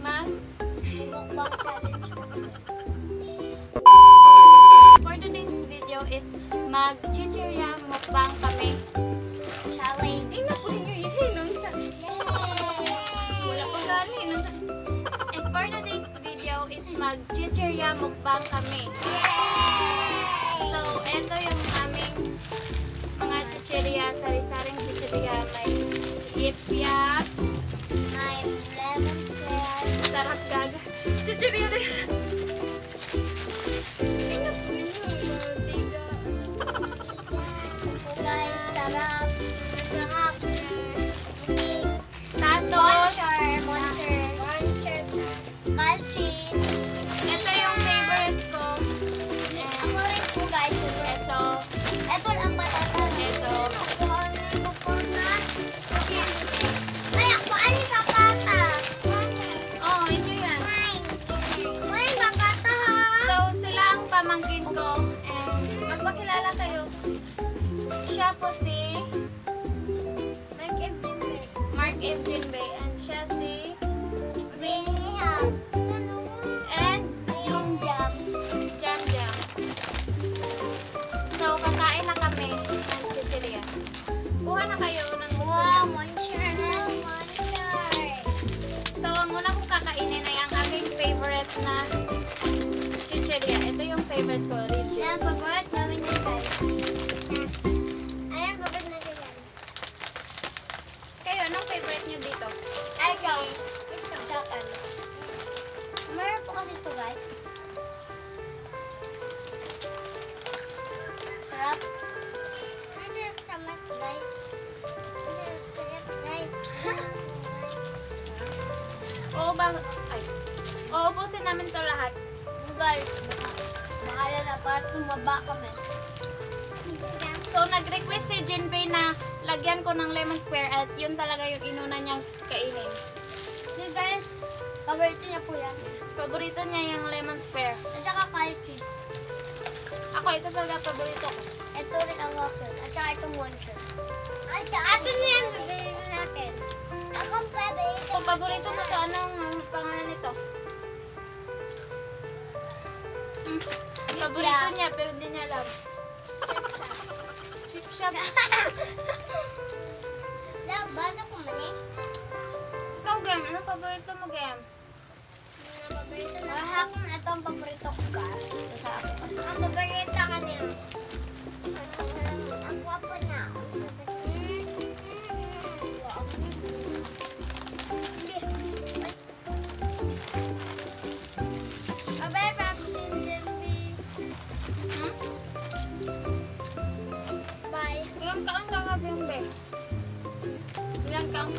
mag... Mukbang challenge. For today's video is mag-chichirya mukbang kami. Challenge. Ay, naku ninyo yun. Nung sa... Wala pa gani. Sa... And for today's video is mag-chichirya mukbang kami. So, ito yung aming mga chichirya, sari-saring chichirya. May yip-yap, Chichirya na yun. Ay, na chichirya. Ito yung favorite ko, Regis. favorite namin yan guys. Ayan, favorite natin yan. Kayo, anong favorite nyo dito? Ay. Sa akin. Meron po kasi ito guys. Sarap. Ano yung tamat guys? Ano yung guys? Oo ba? Ay. Uubusin namin to lahat. guys, bahala na para sumaba kami. So, nag-request si Jinbei na lagyan ko ng lemon square at yun talaga yung inuna niyang kainin. So guys, paborito niya po yan. Paborito niya yung lemon square. At saka kaya cheese. Ako, ito talaga paborito ko. Ito rin ang waffle. At saka itong monster. At ato na yan, bibili natin. Akong paborito. Kung paborito mo to, anong ang pangalan nito? Paborito niya, pero hindi niya alam. Chip shop. Love, bala ko man eh. Ikaw, Gem, anong paborito mo, Gem? Paborito na. Mahal ko na ito ang paborito ko ka. Ito sa akin. Ang paborito ka niya.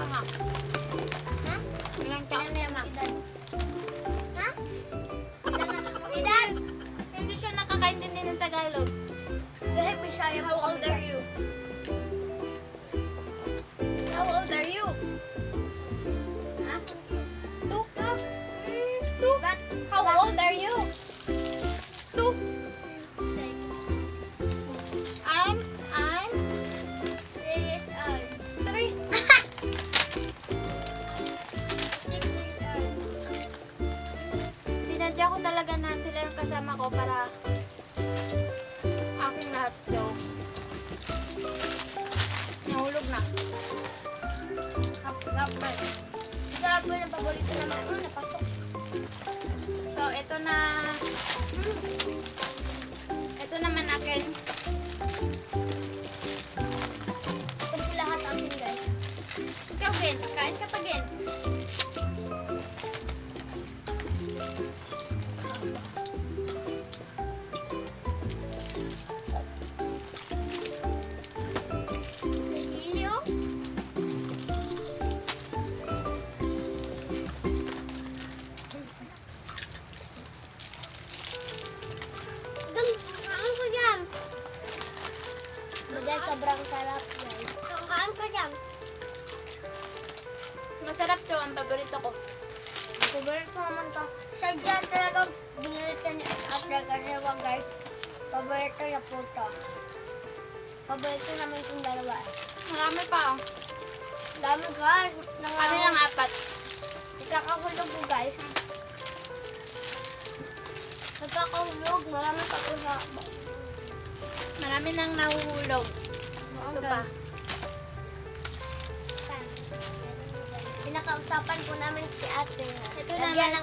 Ilang ka nga? Ha? Ilang taon Ano yung edad? Ha? Ilan na lang ang edad? Hindi siya nakakaintindi ng Tagalog. Dahil may siya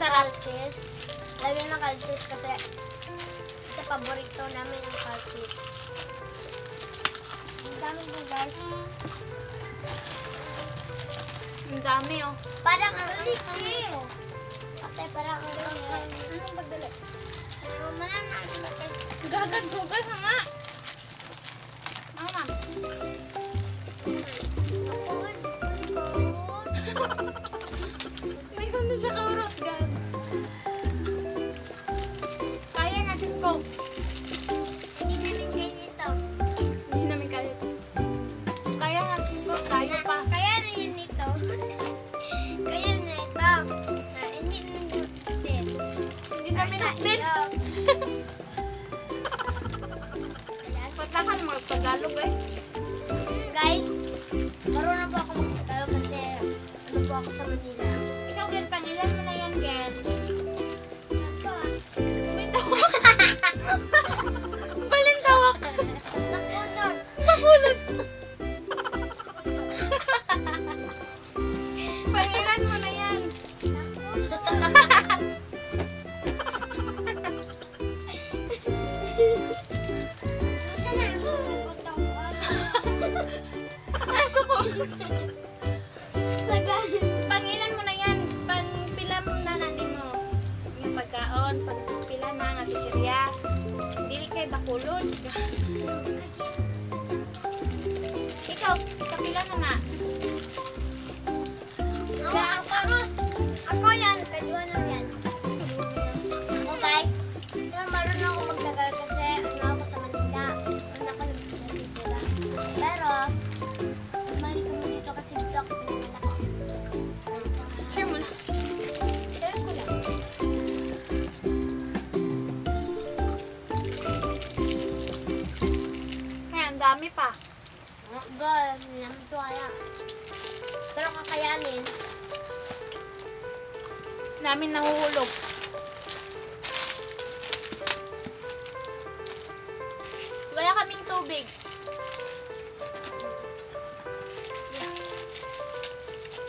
kalsis. Lagyan ng kalsis kasi sa paborito namin ang kalsis. Ang dami po guys. Ang dami oh. Parang ang liit. Ate, parang ang liit. Anong pagdala? Gagad-gugad na nga. Mama. May Namin nahuhulog. Wala kaming tubig.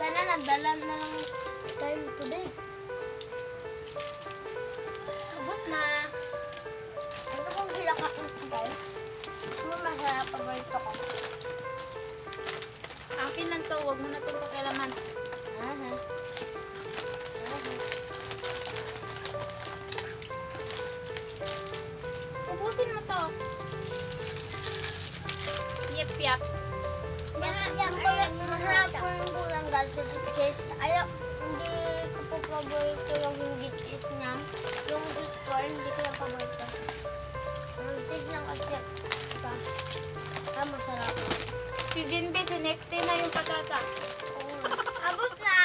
Sana nadala na lang tayo ng tubig. Ubus na. Ano kung sila kakantay? Ano masarap paborito ko? Akin lang to. Huwag mo na itong pakialaman. Ubusin mo to. Yep, yep. Yan po yung masarap po yung kulang with cheese. Ayaw, hindi ko po paborito yung hindi cheese niya. Yung sweet corn, hindi ko lang paborito. Yung cheese lang kasi. Diba? Ah, masarap. Si Jinbe, sinekte na yung patata. Abos na!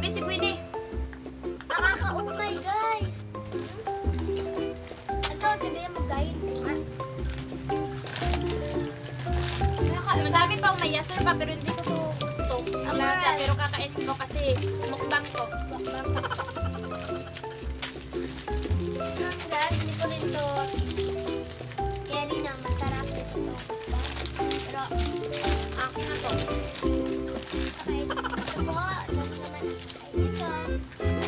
Grabe si Gwynny. Nakakaumay guys. Ito, sabihin mo guys. Madami pa umayasar pa, pero hindi ko to gusto. Lasa, pero kakainin ko kasi mukbang ko. Guys, hindi ko rin to carry na masarap ito. Pero, Akin na to. okay,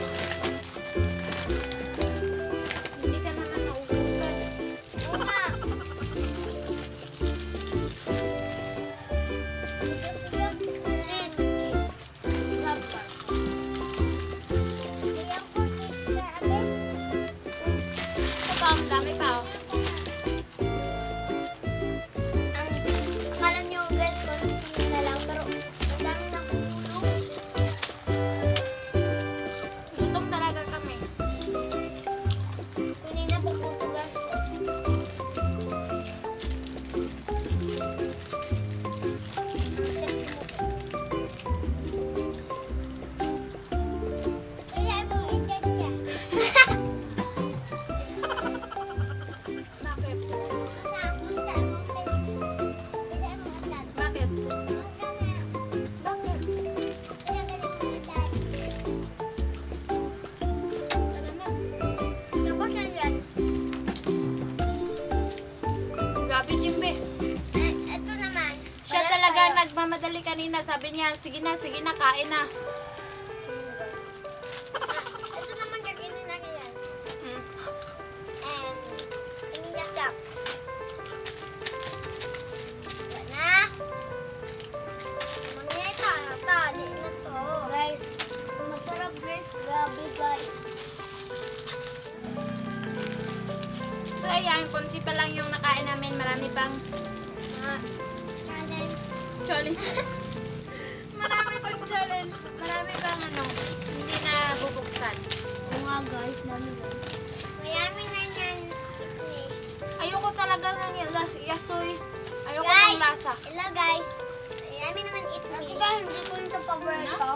Sabi niya, sige na, sige na, kain na. Ito naman kakainin na kaya. Hmm. And, iniyak-yak. Yan na. Mamaya ito, ano to? Di na to. Guys, masarap guys. Grabe guys. So, ayan, konti pa lang yung nakain namin. Marami pang Ah, challenge. challenge. Challenge. Marami pang ano, hindi na bubuksan. Oo nga guys, dami guys. Mayami na yan. Ayoko talaga ng yas- yasoy. Ayoko Guys! ng lasa. Hello guys. Mayami naman eat me. Ate guys, hindi ko ito paborito.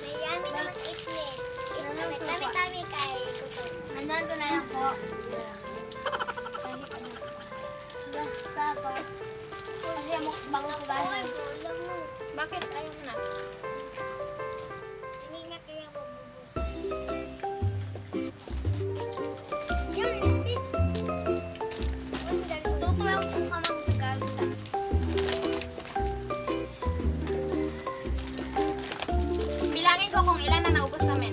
Mayami naman eat me. Tami-tami kay. Nandun ko na lang po. Basta ko. Kasi mukbang ko guys. Bakit ayaw na? Hindi na kaya ko Yun, hindi. Tutulang po ka gagawin. Bilangin ko kung ilan na naubos namin.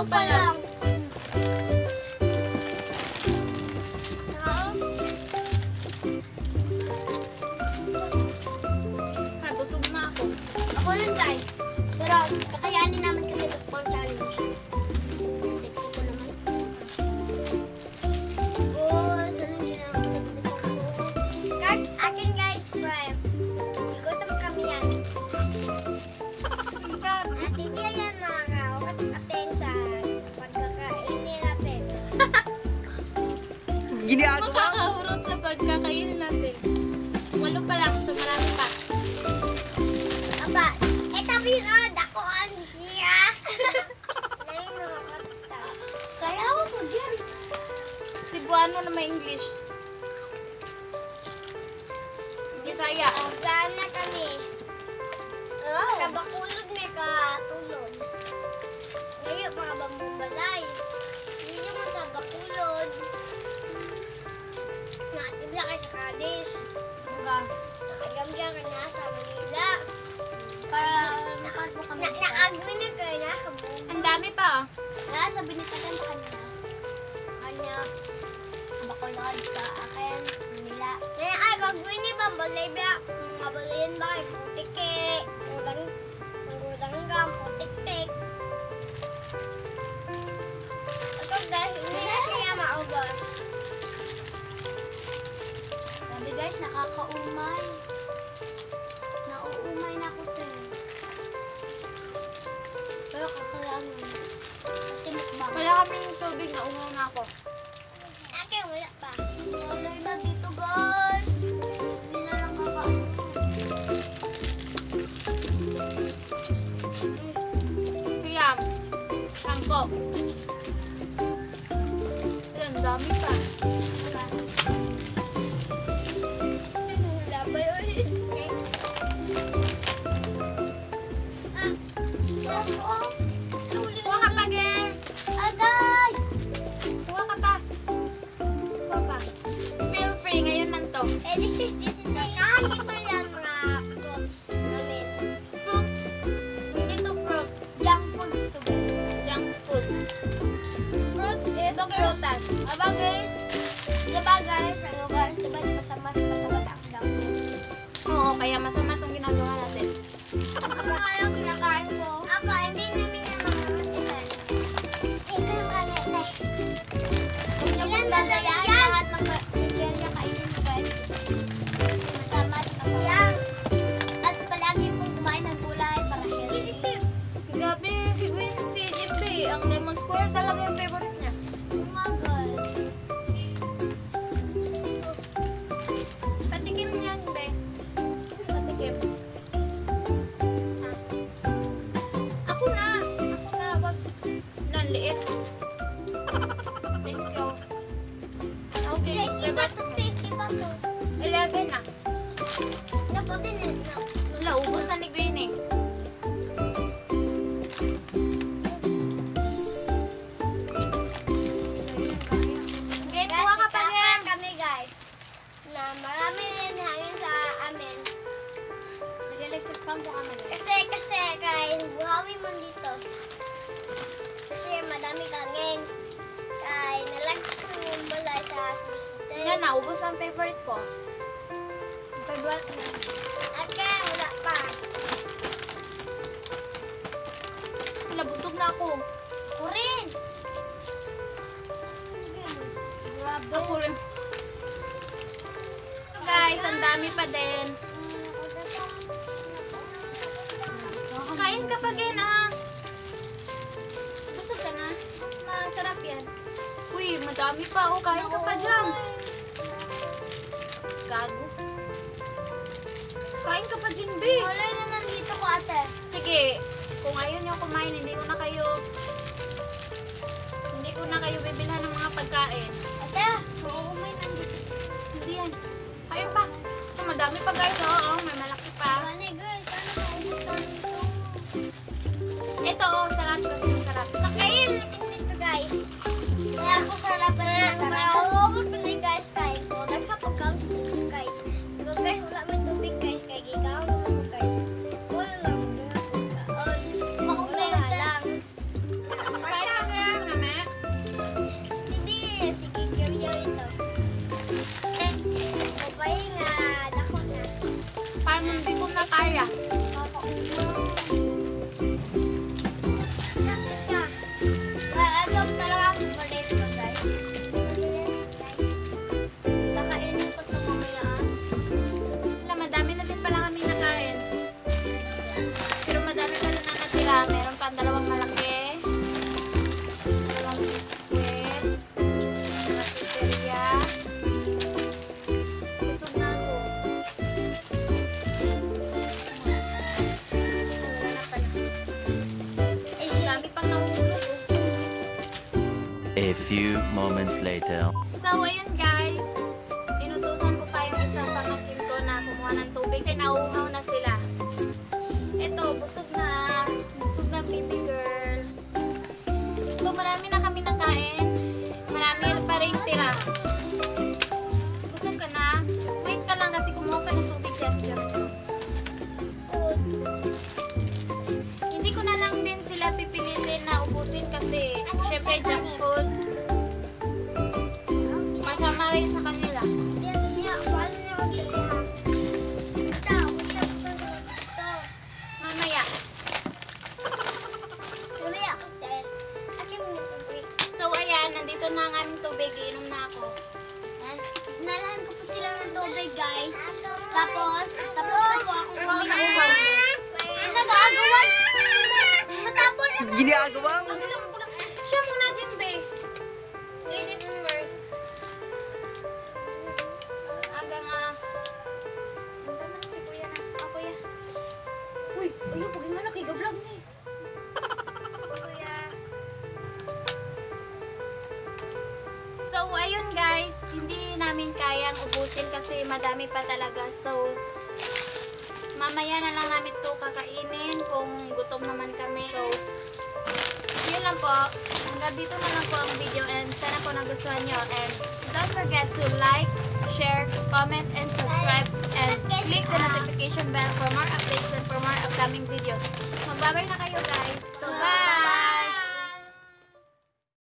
Walo pa lang. Makakahurot sa pagkakainin natin. Walo pa lang, so marami pa. Aba, eto pinod ako ang nakakata. Kaya ako po dyan. Cebuano na may English. Bisaya. Nakatibla kayo sa Cadiz. Mga nakagamgya ka na sa Manila. Para makasok kami. Na, naagwi na kayo na. Ang dami pa. oh. Wala, sabi ni Tatan sa kanya. Kanya, bakulod sa akin, Manila. Gagawin ni Bambalay ba? Mga balayan ba kay nakakaumay. Nauumay na ako to. Pero kakalaman. Kasi mukbang. Wala kaming tubig na uhaw na ako. Akin, wala pa. Wala na dito, guys. Hindi na lang sangko. Ayan, Kasi, kasi, kaya buhawi mo dito. Kasi madami hangin. Kaya nalagay ko yung balay sa susite. Yan na, ubos ang favorite ko. Ang favorite mo. At kaya wala pa. Nabusog na ako. Ako rin. Grabe. Ako rin. So guys, ang dami pa din. Ka pa, ah. Busog ka na. Masarap yan. Uy, madami pa. Oh, kain ka pa dyan. Gago. Kain ka pa dyan, B. Wala na nandito ko ate. Sige, kung ayaw niyo kumain, hindi ko na kayo hindi ko na kayo bibilhan ng mga pagkain. Ate, oo, may nandito. Hindi yan. Ayun pa. Ito, madami pa guys. Oo, A few moments later. So, 可以加吗 kayang ubusin kasi madami pa talaga. So, mamaya na lang namin to kakainin kung gutom naman kami. So, yun lang po. Hanggang dito na lang po ang video and sana po nagustuhan nyo. And don't forget to like, share, comment, and subscribe. And click the notification bell for more updates and for more upcoming videos. Magbabay na kayo.